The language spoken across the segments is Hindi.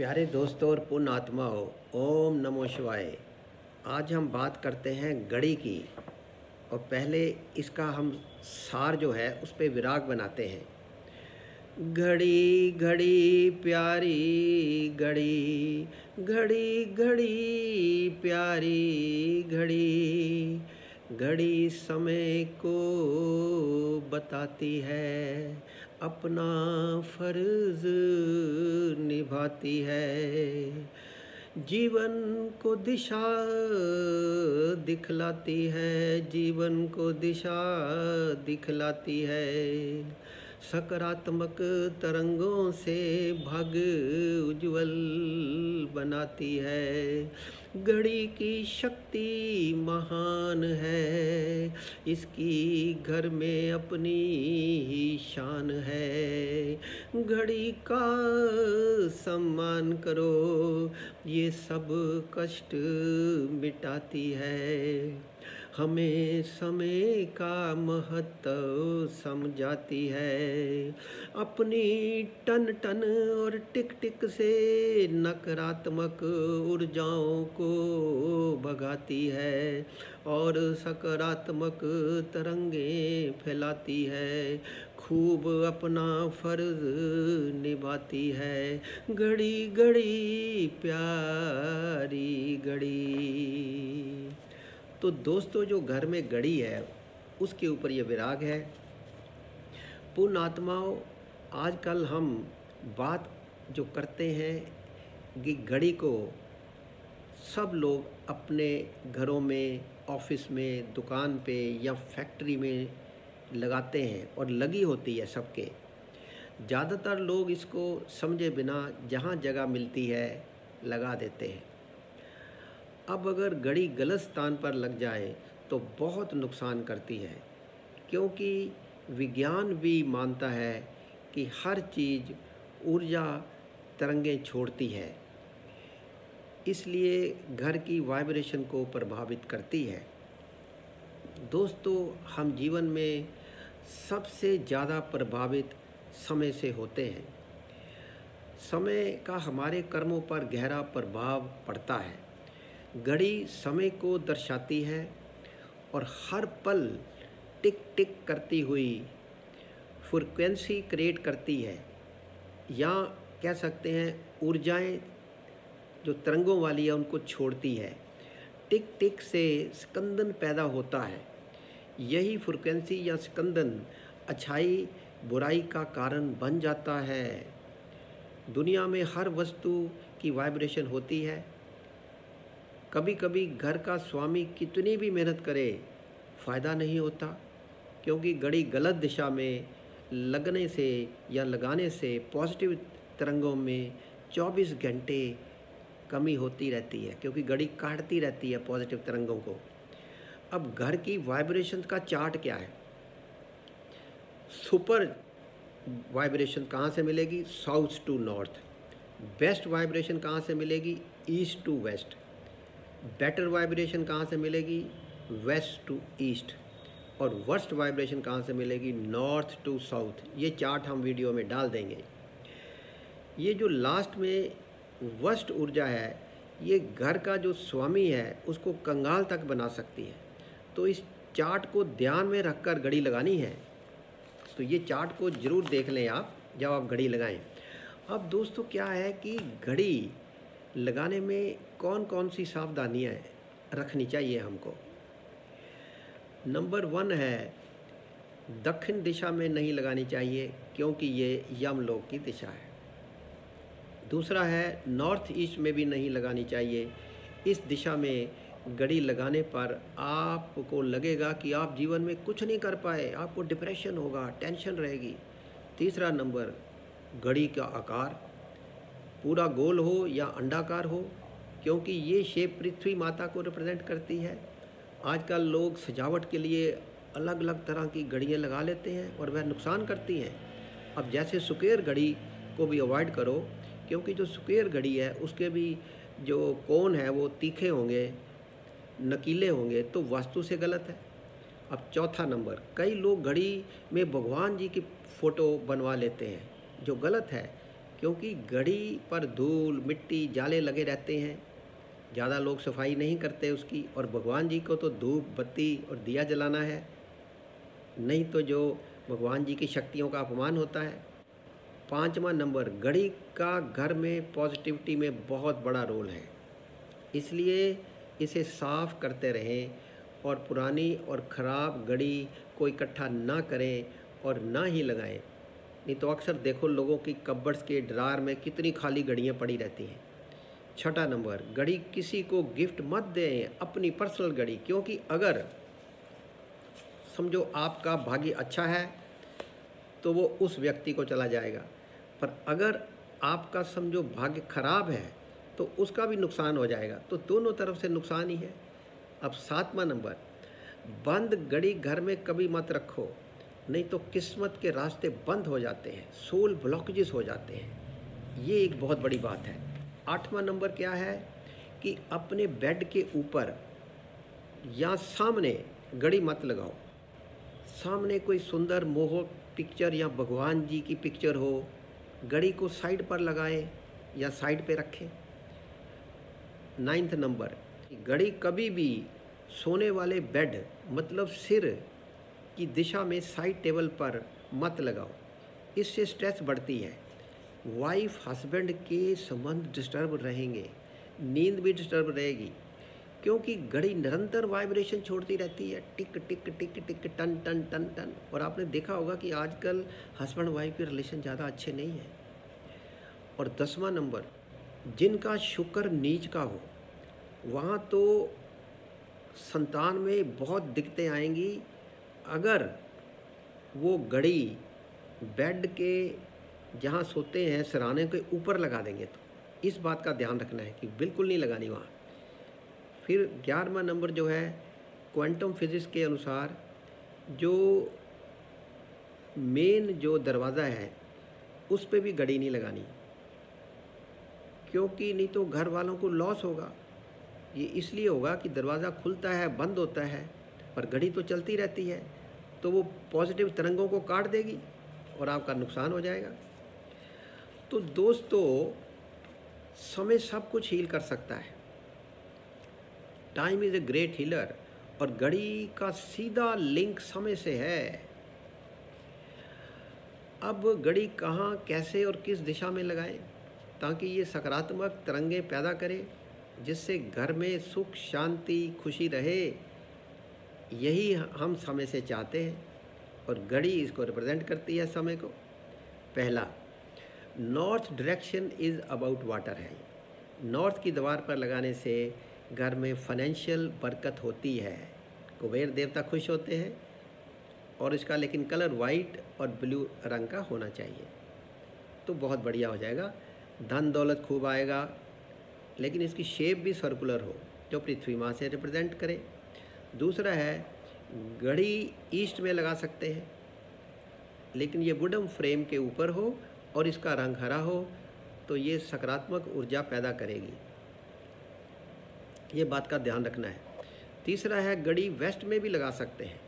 प्यारे दोस्तों और पूर्ण आत्माओं ओम नमो शिवाय। आज हम बात करते हैं घड़ी की, और पहले इसका हम सार जो है, उस पर विराग बनाते हैं। घड़ी घड़ी, प्यारी, घड़ी घड़ी घड़ी, प्यारी, घड़ी घड़ी समय को बताती है। अपना फ़र्ज़ निभाती है। जीवन को दिशा दिखलाती है जीवन को दिशा दिखलाती है। सकारात्मक तरंगों से भाग उज्जवल बनाती है। घड़ी की शक्ति महान है। इसकी घर में अपनी ही शान है। घड़ी का सम्मान करो, ये सब कष्ट मिटाती है। हमें समय का महत्व समझाती है। अपनी टन टन और टिक टिक से नकारात्मक ऊर्जाओं को भगाती है और सकारात्मक तरंगे फैलाती है। खूब अपना फ़र्ज़ निभाती है। घड़ी घड़ी, प्यारी घड़ी। तो दोस्तों, जो घर में घड़ी है, उसके ऊपर ये विराग है। पूर्ण आत्माओं, आजकल हम बात जो करते हैं, कि घड़ी को सब लोग अपने घरों में, ऑफ़िस में, दुकान पे या फैक्ट्री में लगाते हैं और लगी होती है सबके। ज़्यादातर लोग इसको समझे बिना जहाँ जगह मिलती है, लगा देते हैं। अब अगर घड़ी गलत स्थान पर लग जाए तो बहुत नुकसान करती है। क्योंकि विज्ञान भी मानता है कि हर चीज़ ऊर्जा तरंगें छोड़ती है। इसलिए घर की वाइब्रेशन को प्रभावित करती है। दोस्तों, हम जीवन में सबसे ज़्यादा प्रभावित समय से होते हैं। समय का हमारे कर्मों पर गहरा प्रभाव पड़ता है। घड़ी समय को दर्शाती है और हर पल टिक टिक करती हुई फ्रिक्वेंसी क्रिएट करती है। या कह सकते हैं ऊर्जाएँ जो तरंगों वाली है, उनको छोड़ती है। टिक टिक से स्कंदन पैदा होता है। यही फ्रिक्वेंसी या स्कंदन अच्छाई, बुराई का कारण बन जाता है। दुनिया में हर वस्तु की वाइब्रेशन होती है। कभी कभी घर का स्वामी कितनी भी मेहनत करे, फ़ायदा नहीं होता, क्योंकि घड़ी गलत दिशा में लगने से या लगाने से पॉजिटिव तरंगों में 24 घंटे कमी होती रहती है, क्योंकि घड़ी काटती रहती है पॉजिटिव तरंगों को। अब घर की वाइब्रेशन का चार्ट क्या है? सुपर वाइब्रेशन कहाँ से मिलेगी? South to north. Best vibration कहाँ से मिलेगी? East to west. Better vibration कहाँ से मिलेगी? वेस्ट टू ईस्ट और वर्स्ट वाइब्रेशन कहाँ से मिलेगी? नॉर्थ टू साउथ ये चार्ट हम वीडियो में डाल देंगे। ये जो लास्ट में वर्स्ट ऊर्जा है, ये घर का जो स्वामी है, उसको कंगाल तक बना सकती है। तो इस चार्ट को ध्यान में रखकर घड़ी लगानी है। तो ये चार्ट को ज़रूर देख लें आप, जब आप घड़ी लगाएँ। अब दोस्तों, क्या है कि घड़ी लगाने में कौन कौन सी सावधानियाँ रखनी चाहिए हमको? नंबर वन है, दक्षिण दिशा में नहीं लगानी चाहिए, क्योंकि ये यमलोक की दिशा है। दूसरा है नॉर्थ ईस्ट में भी नहीं लगानी चाहिए। इस दिशा में घड़ी लगाने पर आपको लगेगा कि आप जीवन में कुछ नहीं कर पाए, आपको डिप्रेशन होगा टेंशन रहेगी। तीसरा नंबर घड़ी का आकार। पूरा गोल हो या अंडाकार हो, क्योंकि ये शेप पृथ्वी माता को रिप्रेजेंट करती है। आजकल लोग सजावट के लिए अलग अलग तरह की घड़ियाँ लगा लेते हैं और वह नुकसान करती हैं। अब जैसे सुकेर घड़ी को भी अवॉइड करो, क्योंकि जो सुकेर घड़ी है, उसके भी जो कोन है, वो तीखे होंगे, नकीले होंगे तो वास्तु से गलत है। अब चौथा नंबर, कई लोग घड़ी में भगवान जी की फ़ोटो बनवा लेते हैं, जो गलत है। क्योंकि घड़ी पर धूल, मिट्टी, जाले लगे रहते हैं। ज़्यादा लोग सफ़ाई नहीं करते उसकी, और भगवान जी को तो धूप, बत्ती और दिया जलाना है। नहीं तो जो भगवान जी की शक्तियों का अपमान होता है। पाँचवा नंबर, घड़ी का घर में पॉजिटिविटी में बहुत बड़ा रोल है। इसलिए इसे साफ़ करते रहें और पुरानी और ख़राब घड़ी को इकट्ठा ना करें और ना ही लगाएँ। नहीं तो अक्सर देखो लोगों की कब्बर्ड्स के ड्रार में कितनी खाली घड़ियाँ पड़ी रहती हैं। छठा नंबर, घड़ी किसी को गिफ्ट मत दें अपनी पर्सनल घड़ी, क्योंकि अगर समझो आपका भाग्य अच्छा है तो वो उस व्यक्ति को चला जाएगा। पर अगर आपका समझो भाग्य खराब है तो उसका भी नुकसान हो जाएगा। तो दोनों तरफ़ से नुकसान ही है। अब सातवां नंबर, बंद घड़ी घर में कभी मत रखो। नहीं तो किस्मत के रास्ते बंद हो जाते हैं, सोल ब्लॉकेजेस हो जाते हैं। ये एक बहुत बड़ी बात है। आठवां नंबर क्या है कि अपने बेड के ऊपर या सामने घड़ी मत लगाओ। सामने कोई सुंदर मोहक पिक्चर या भगवान जी की पिक्चर हो घड़ी को साइड पर लगाएँ या साइड पे रखें। नाइन्थ नंबर घड़ी कभी भी सोने वाले बेड मतलब सिर की दिशा में साइड टेबल पर मत लगाओ। इससे स्ट्रेस बढ़ती है। वाइफ हस्बैंड के संबंध डिस्टर्ब रहेंगे। नींद भी डिस्टर्ब रहेगी। क्योंकि घड़ी निरंतर वाइब्रेशन छोड़ती रहती है। टिक टिक टिक टिक, टन टन टन टन। और आपने देखा होगा कि आजकल हस्बैंड वाइफ के रिलेशन ज़्यादा अच्छे नहीं हैं। और दसवां नंबर, जिनका शुक्र नीच का हो, वहाँ तो संतान में बहुत दिक्कतें आएँगी। अगर वो घड़ी बेड के जहाँ सोते हैं, सराहने के ऊपर लगा देंगे तो इस बात का ध्यान रखना है कि बिल्कुल नहीं लगानी वहाँ। फिर ग्यारहवा नंबर जो है, क्वांटम फिजिक्स के अनुसार जो मेन जो दरवाज़ा है, उस पर भी घड़ी नहीं लगानी। क्योंकि नहीं तो घर वालों को लॉस होगा। ये इसलिए होगा कि दरवाज़ा खुलता है, बंद होता है, पर घड़ी तो चलती रहती है। तो वो पॉजिटिव तरंगों को काट देगी और आपका नुकसान हो जाएगा। तो दोस्तों, समय सब कुछ हील कर सकता है। Time is a great healer और घड़ी का सीधा लिंक समय से है। अब घड़ी कहाँ, कैसे और किस दिशा में लगाएँ ताकि ये सकारात्मक तरंगे पैदा करे, जिससे घर में सुख, शांति, खुशी रहे। यही हम समय से चाहते हैं और घड़ी इसको रिप्रेजेंट करती है समय को। पहला north direction is about water है। नॉर्थ की दीवार पर लगाने से घर में फाइनेंशियल बरकत होती है। कुबेर देवता खुश होते हैं और इसका लेकिन कलर वाइट और ब्लू रंग का होना चाहिए। तो बहुत बढ़िया हो जाएगा। धन दौलत खूब आएगा। लेकिन इसकी शेप भी सर्कुलर हो, जो पृथ्वी माँ से रिप्रेजेंट करे। दूसरा है, घड़ी ईस्ट में लगा सकते हैं, लेकिन ये वुडम फ्रेम के ऊपर हो और इसका रंग हरा हो तो ये सकारात्मक ऊर्जा पैदा करेगी। ये बात का ध्यान रखना है। तीसरा है, घड़ी वेस्ट में भी लगा सकते हैं,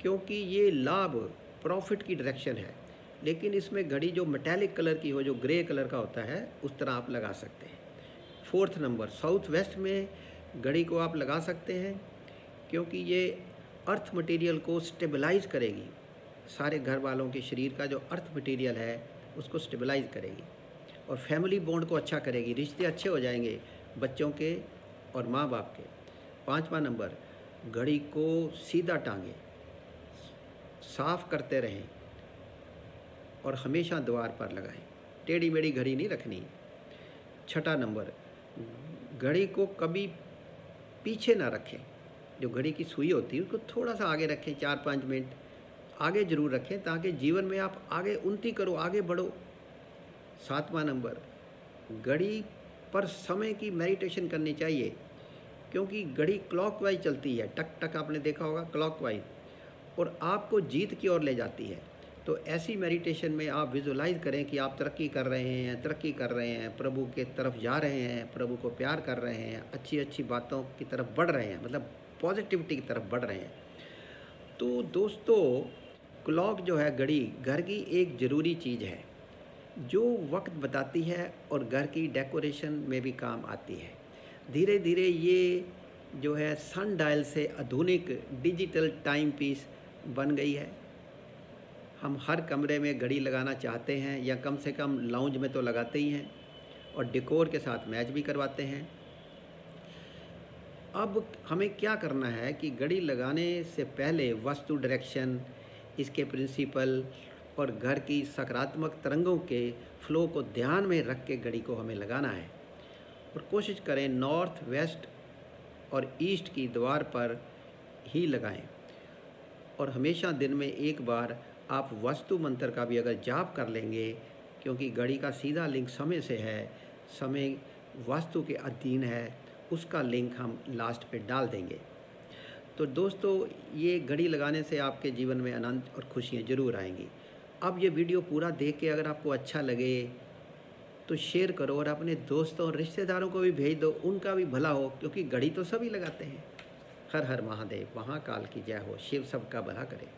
क्योंकि ये लाभ, प्रॉफिट की डायरेक्शन है, लेकिन इसमें घड़ी जो मेटेलिक कलर की हो, जो ग्रे कलर का होता है, उस तरह आप लगा सकते हैं। फोर्थ नंबर साउथ वेस्ट में घड़ी को आप लगा सकते हैं। क्योंकि ये अर्थ मटेरियल को स्टेबलाइज करेगी। सारे घर वालों के शरीर का जो अर्थ मटेरियल है, उसको स्टेबलाइज करेगी। और फैमिली बॉन्ड को अच्छा करेगी। रिश्ते अच्छे हो जाएँगे बच्चों के और माँ बाप के। पांचवा नंबर, घड़ी को सीधा टांगे। साफ़ करते रहें और हमेशा द्वार पर लगाएँ। टेढ़ी मेढ़ी घड़ी नहीं रखनी। छठा नंबर, घड़ी को कभी पीछे ना रखें। जो घड़ी की सुई होती है, उसको थोड़ा सा आगे रखें, चार पाँच मिनट। आगे ज़रूर रखें ताकि जीवन में आप आगे उन्नति करो, आगे बढ़ो। सातवां नंबर, घड़ी पर समय की मेडिटेशन करनी चाहिए, क्योंकि घड़ी क्लॉकवाइज चलती है। टक टक आपने देखा होगा, क्लॉकवाइज। और आपको जीत की ओर ले जाती है। तो ऐसी मेडिटेशन में आप विजुलाइज करें कि आप तरक्की कर रहे हैं, तरक्की कर रहे हैं, प्रभु के तरफ़ जा रहे हैं, प्रभु को प्यार कर रहे हैं अच्छी अच्छी बातों की तरफ़ बढ़ रहे हैं। मतलब पॉजिटिविटी की तरफ़ बढ़ रहे हैं। तो दोस्तों, क्लॉक जो है घड़ी, घर की एक ज़रूरी चीज़ है, जो वक्त बताती है और घर की डेकोरेशन में भी काम आती है। धीरे धीरे ये जो है सन डायल से आधुनिक डिजिटल टाइम पीस बन गई है। हम हर कमरे में घड़ी लगाना चाहते हैं या कम से कम लाउंज में तो लगाते ही हैं और डिकोर के साथ मैच भी करवाते हैं। अब हमें क्या करना है कि घड़ी लगाने से पहले वस्तु डायरेक्शन इसके प्रिंसिपल और घर की सकारात्मक तरंगों के फ्लो को ध्यान में रख के घड़ी को हमें लगाना है। और कोशिश करें नॉर्थ वेस्ट और ईस्ट की द्वार पर ही लगाएँ। और हमेशा दिन में एक बार आप वस्तु मंत्र का भी अगर जाप कर लेंगे, क्योंकि घड़ी का सीधा लिंक समय से है, समय वास्तु के अधीन है उसका लिंक हम लास्ट पे डाल देंगे। तो दोस्तों, ये घड़ी लगाने से आपके जीवन में आनंद और खुशियाँ ज़रूर आएँगी। अब ये वीडियो पूरा देख के अगर आपको अच्छा लगे तो शेयर करो और अपने दोस्तों और रिश्तेदारों को भी भेज दो। उनका भी भला हो, क्योंकि घड़ी तो सभी लगाते हैं। हर हर महादेव, महाकाल की जय हो। शिव सबका भला करे।